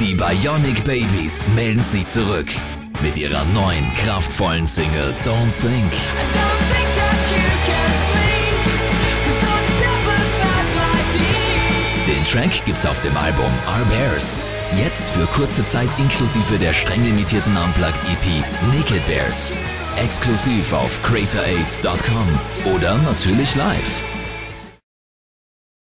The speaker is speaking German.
Die Bionic Babies melden sich zurück mit ihrer neuen, kraftvollen Single Don't Think. Den Track gibt's auf dem Album Our Bears. Jetzt für kurze Zeit inklusive der streng limitierten Unplugged EP Naked Bears. Exklusiv auf creator8.com oder natürlich live.